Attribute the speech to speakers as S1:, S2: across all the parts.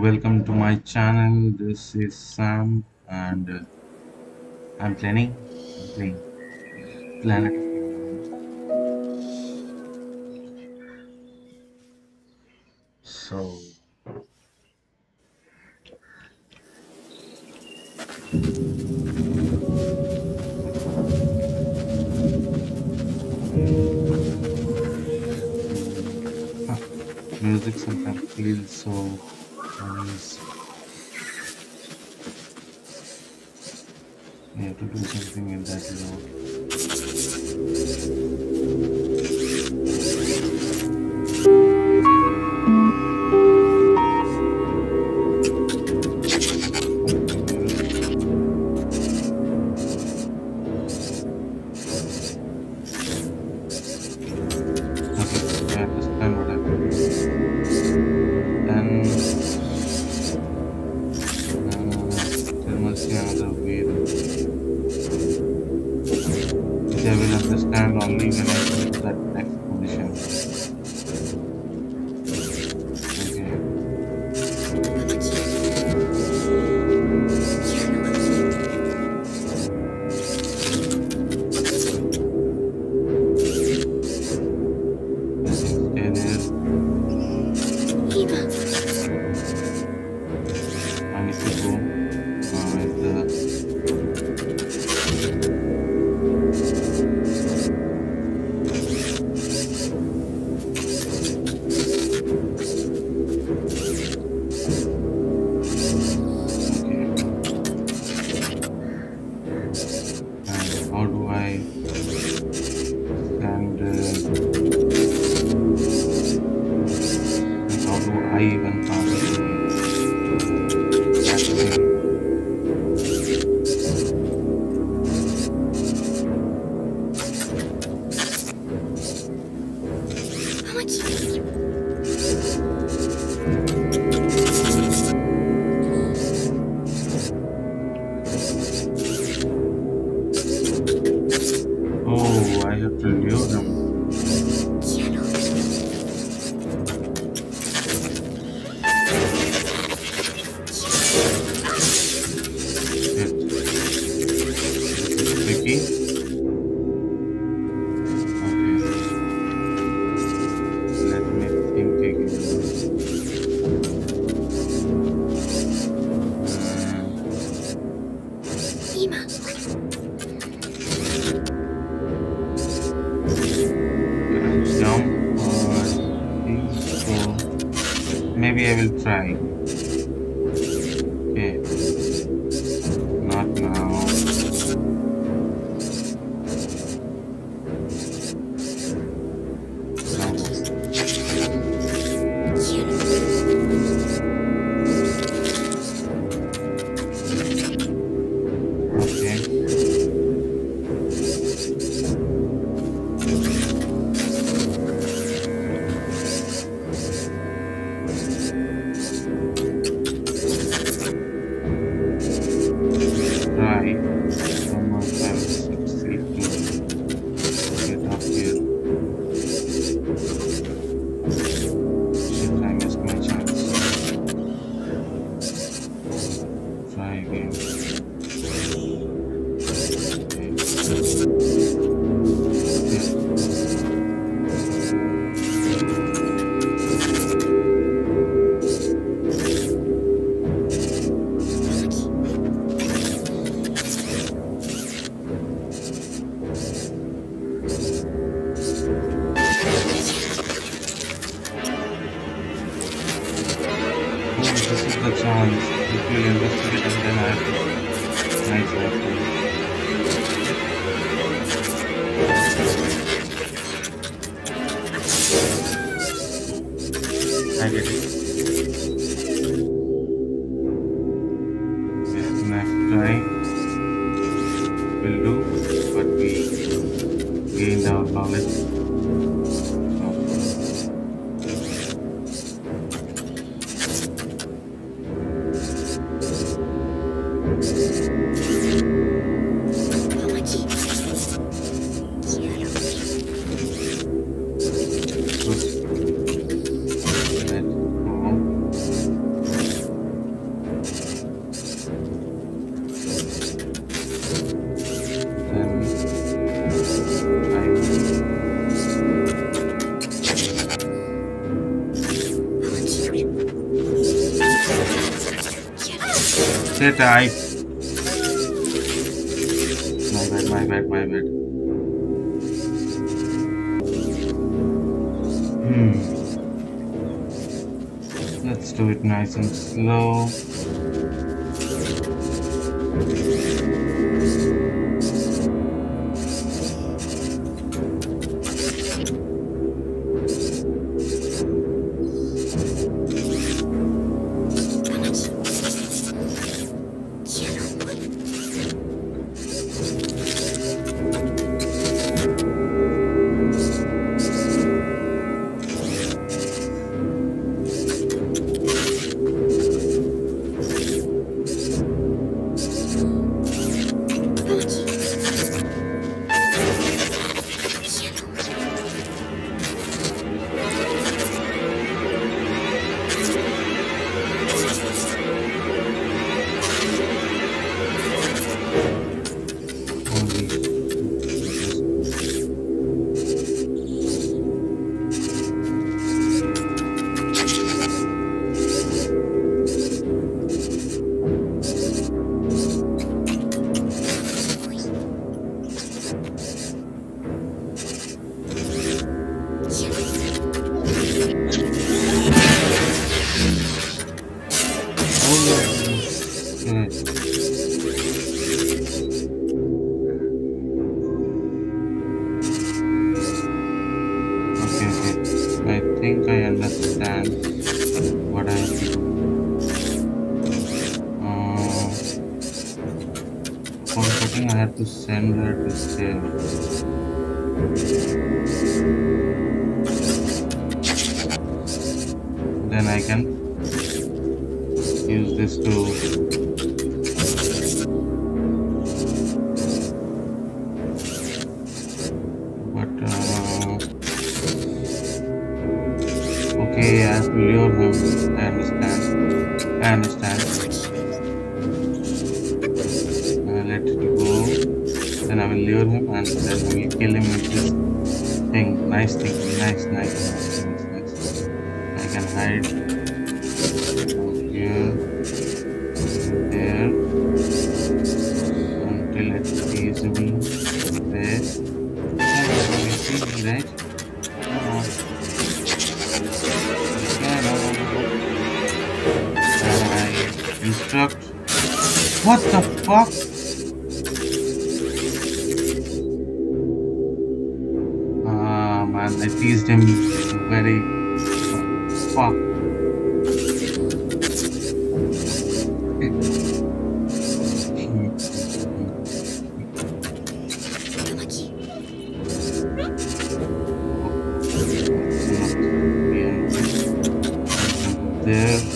S1: welcome to my channel. This is sam and uh, i'm planning I'm planet 对对就顶流你知 Right? My bad, my bad, my bad. Hmm. Let's do it nice and slow. 100% then I can use this to Yeah.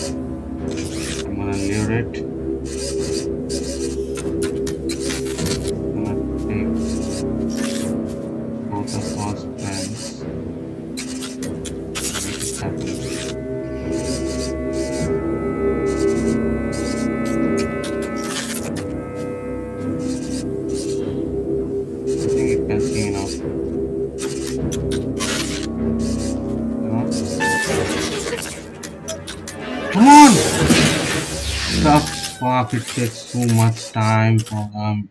S1: It takes too much time for um,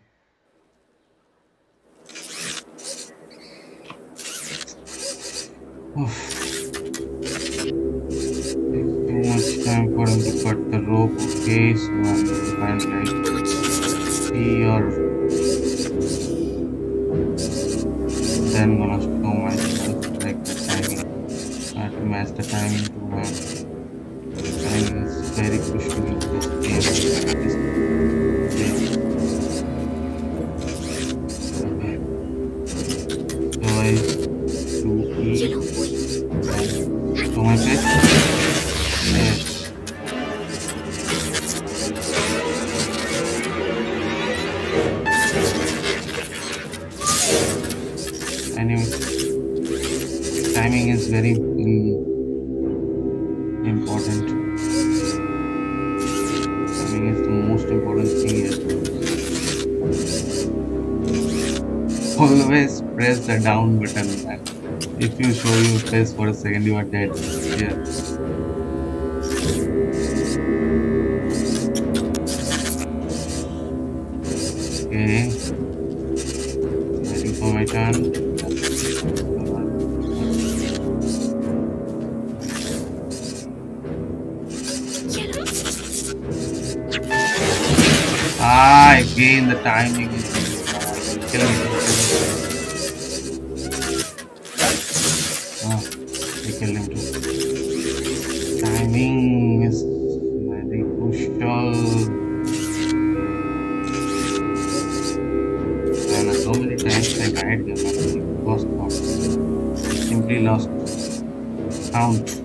S1: the down button if you show your face for a second you are dead yeah Okay. Waiting for my turn. Ah, again the timing lost count.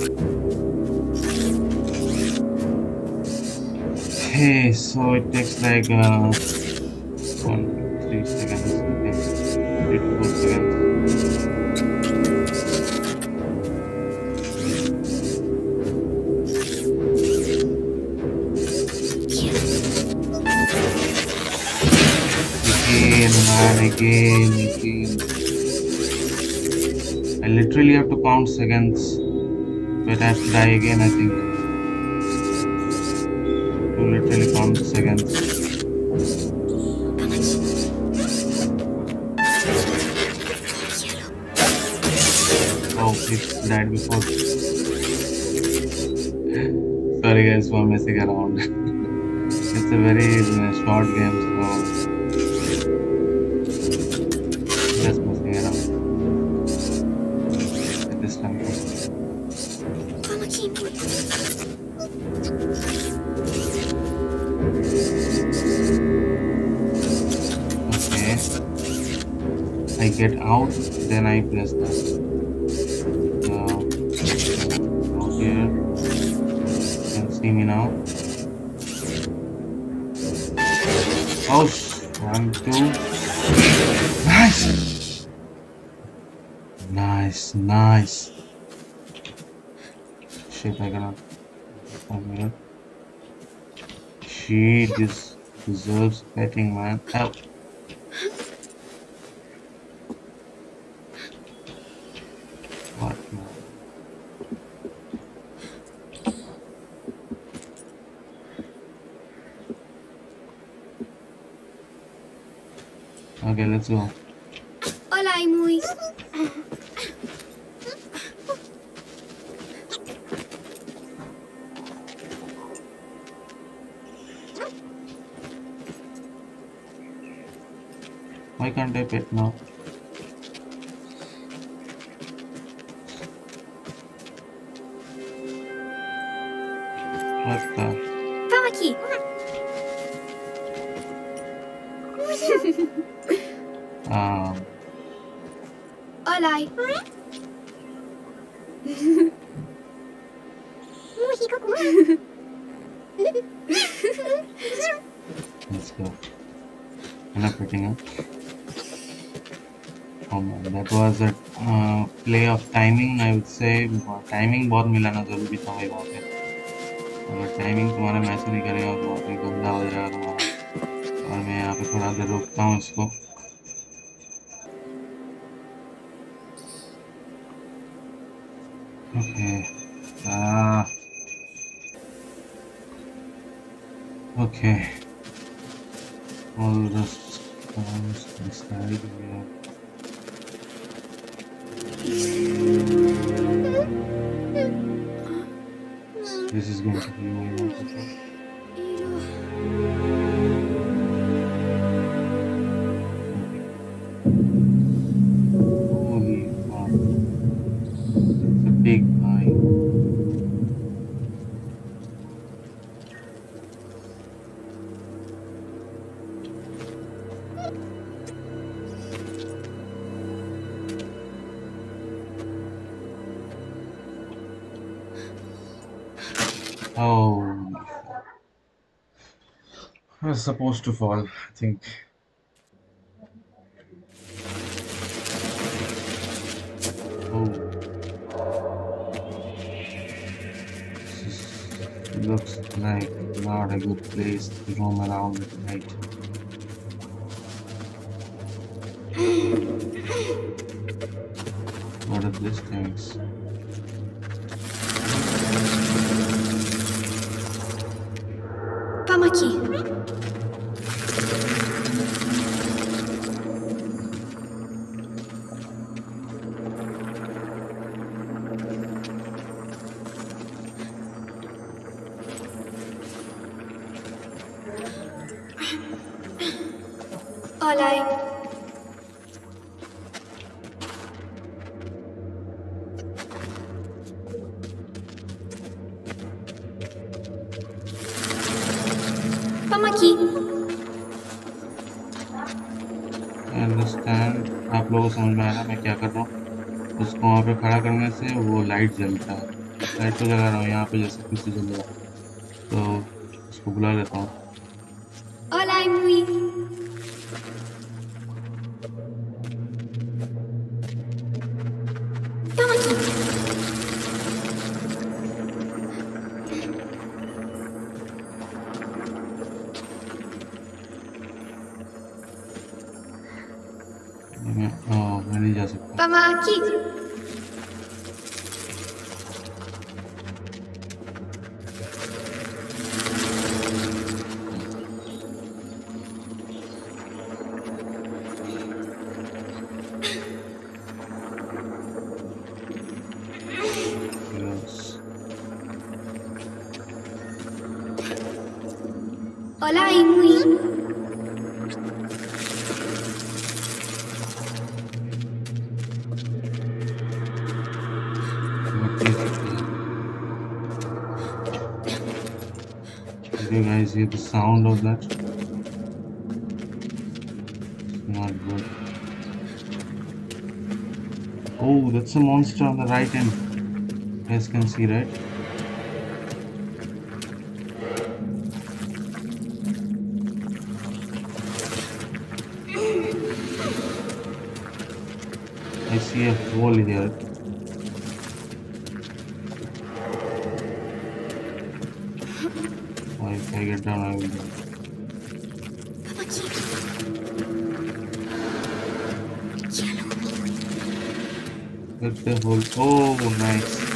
S1: Okay, so it takes like uh, one, three seconds. Okay, three to four seconds. Again, man, again, again. I literally have to count seconds, I have to die again. I think to literally count seconds. Oh, it died before. Sorry guys for messing around. it's a very uh, short game, that. Uh, out here. You can see me now. Oh, one, two. Nice! Nice, nice. Shit, I cannot come here. She des- deserves petting, man. Help. What, man? Okay, let's go.
S2: Hola, Ah. Olay.
S1: Let's go. Enough picking up. Oh man, that was a uh, play of timing. I would say timing बहुत मिलाना ज़रूरी था भाई वहाँ पे. अगर timing तुम्हारा match नहीं करेगा तो बहुत गंदा हो जाएगा तुम्हारा और मैं यहाँ पे थोड़ा देर रुकता हूँ इसको Okay. Ah. Okay. All this comes inside here. This is going to be my waterfall. Oh, I was supposed to fall, I think. Oh, this looks like not a good place to roam around at night.
S2: Pamaki.
S1: Understand आप लोगों को समझ में आ रहा मैं क्या कर रहा हूँ? उसको वहाँ पे खड़ा करने से वो लाइट जलता है। लाइट तो लगा रहा हूँ, यहाँ पे जैसे कुछ जल रहा तो उसको बुला लेता हूँ। Did you guys hear the sound of that? It's not good. Oh, that's a monster on the right end. You guys can see, right? I see a hole here. Oh, if I get down, I will. die.
S2: Pamaki.
S1: Get the hole. Oh, nice.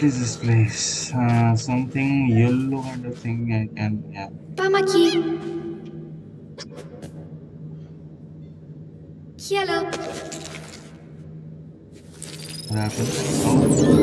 S1: What is this place? Uh, something yellow kind of thing I can yeah.
S2: Pamaki. Hello.
S1: What happened? Oh,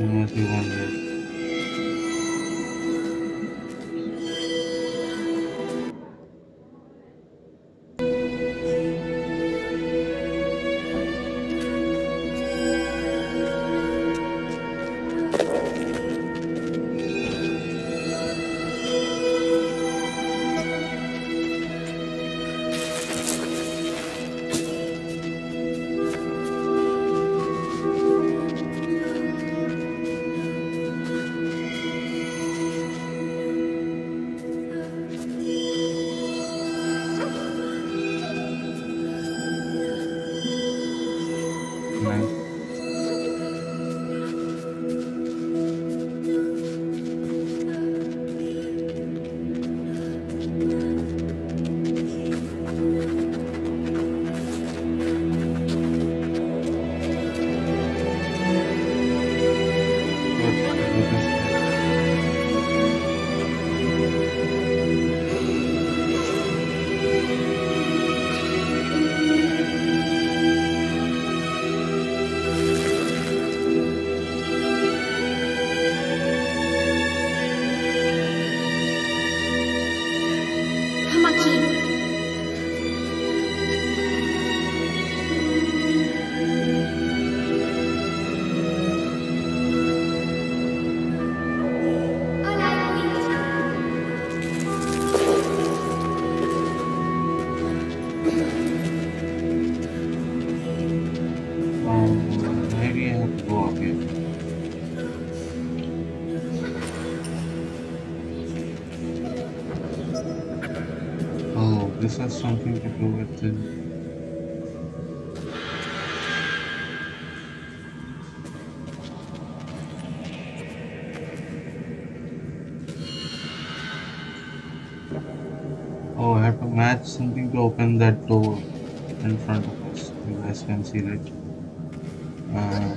S1: There must be one here. Something to open that door in front of us. You guys can see that. Uh,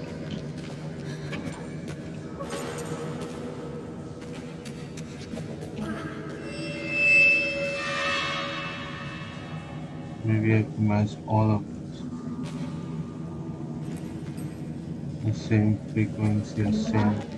S1: maybe I to match all of this. The same frequency, same.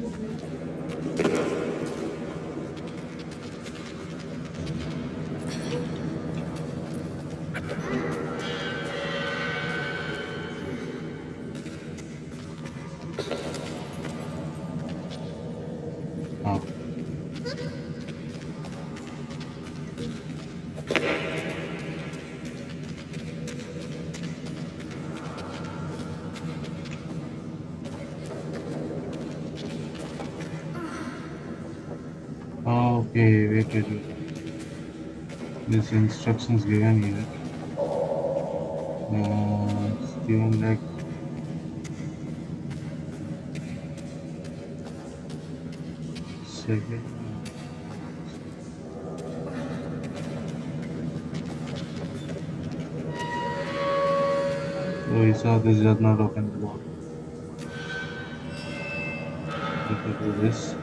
S1: Instructions given here. Uh, Lake. Second. So we saw this does not open the door. We can do this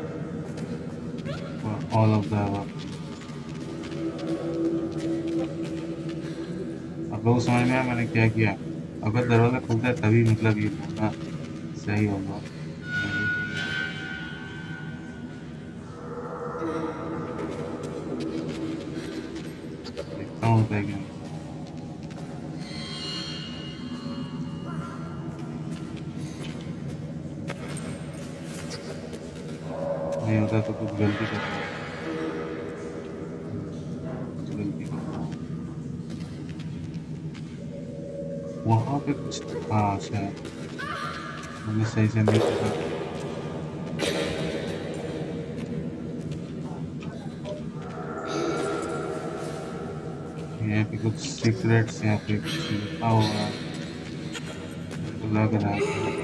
S1: for all of the आप लोग समझ में आया मैंने क्या किया? अगर दरवाज़ा खुलता है तभी मतलब ये बोलना सही होगा। देखता हूँ होता है। क्या मुझे सही से नहीं पता यहाँ पे कुछ सीक्रेट्स यहाँ पे कुछ लिखा हुआ है मेरे को लग रहा है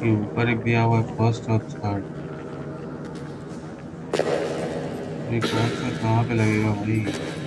S1: कि ऊपर एक दिया हुआ है फ़र्स्ट और थर्ड ये कहाँ पे लगेगा भाई?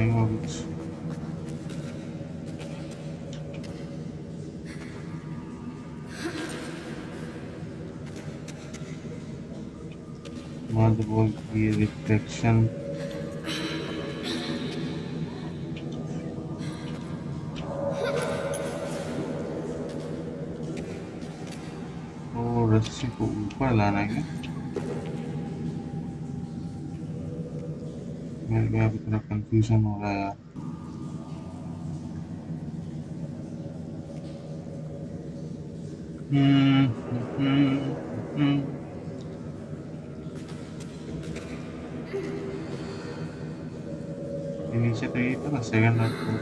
S1: name of it. Motherboard gear reflection. और रस्सी को ऊपर लाना है यहाँ पे थोड़ा कंफ्यूजन हो रहा है यार। हम्म हम्म हम्म। नीचे तो यही था ना सेकंड हाथ को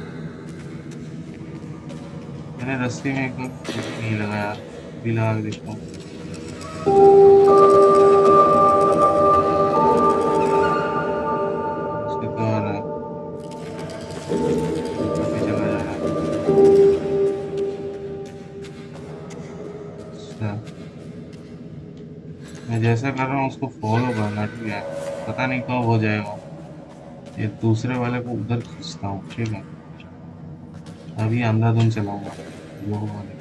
S1: मैंने रस्सी में एक नहीं लगाया भी लगा के देखता हूँ पता नहीं कब हो जाएगा। ये दूसरे वाले को उधर खींचता हूँ, ठीक है? अभी अंधाधुन चलाऊँगा वो वाले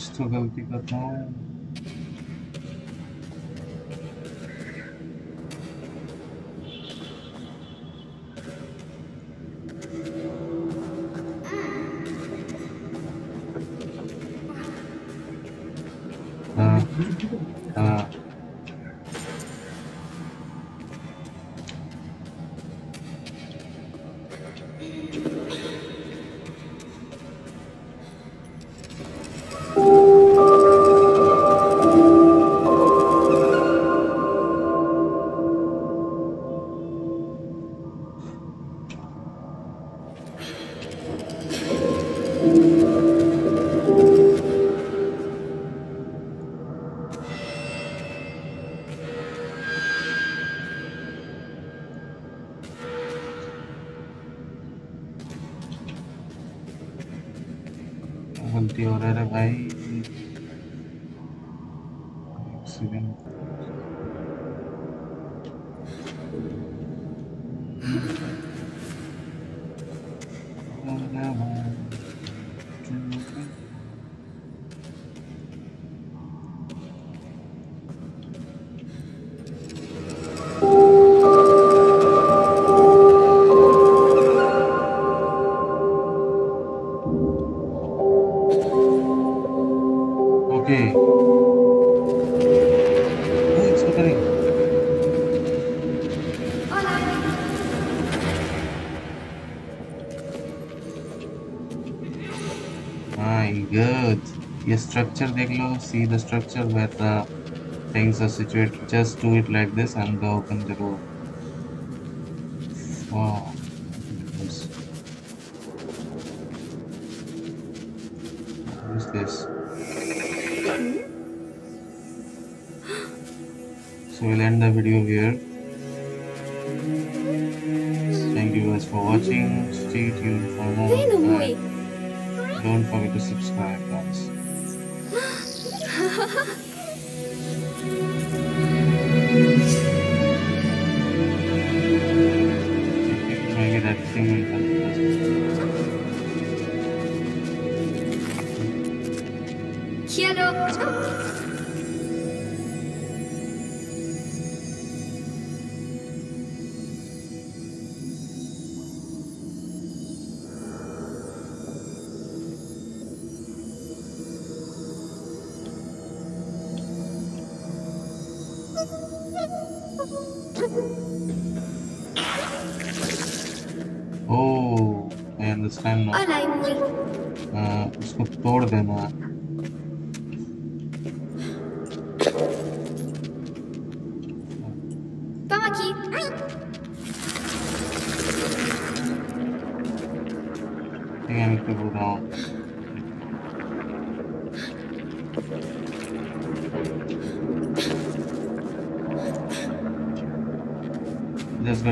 S1: कुछ तो गलती करता हूँ। now. structure देख लो see the structure where the things are situated just do it like this and open the door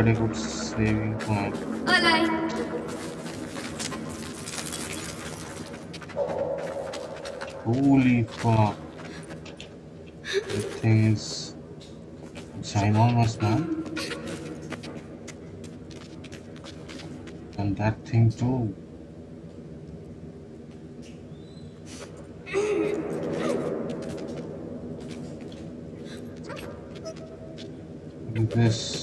S1: got good saving point. Holy fuck. The thing is... Zymon. And that thing too. this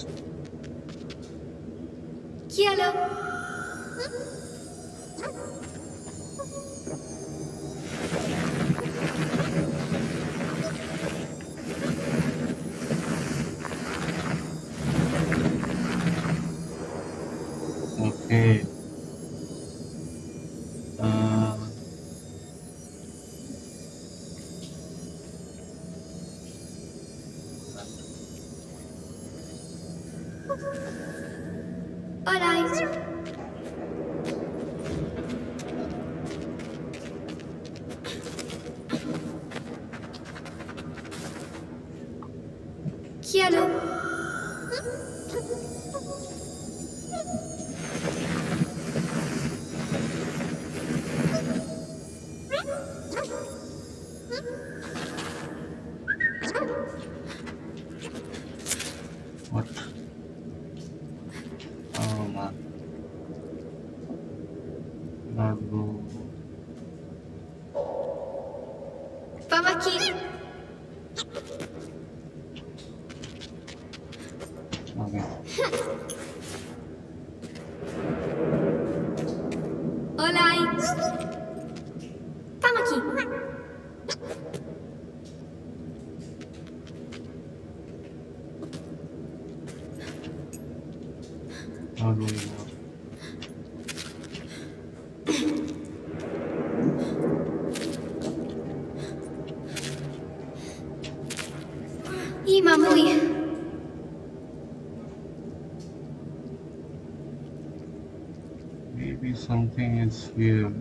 S1: here.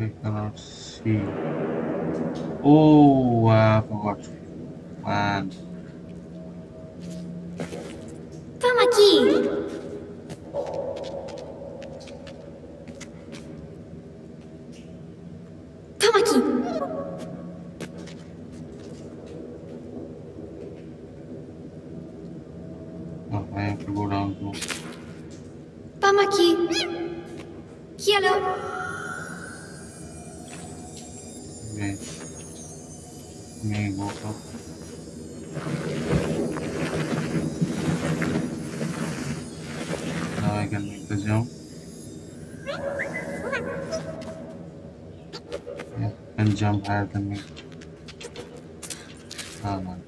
S1: I cannot see. Oh, I forgot. Man.
S2: Tamaki. Tamaki.
S1: Oh, I am forgo down too. Tamaki. I have to go down to.
S2: Tamaki. Yellow.
S1: Wait. Me go up. Now I can make the jump. Yeah, and jump higher than me. Ah, man.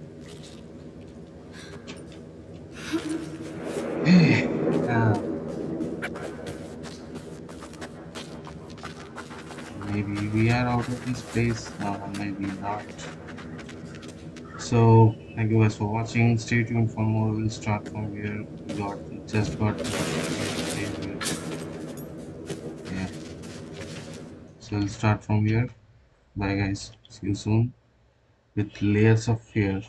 S1: ah. Maybe we are out of this place. No, uh, maybe not. So, thank you guys for watching. Stay tuned for more. We'll start from here. We got just got. Yeah. So we'll start from here. Bye guys. See you soon with layers of fear.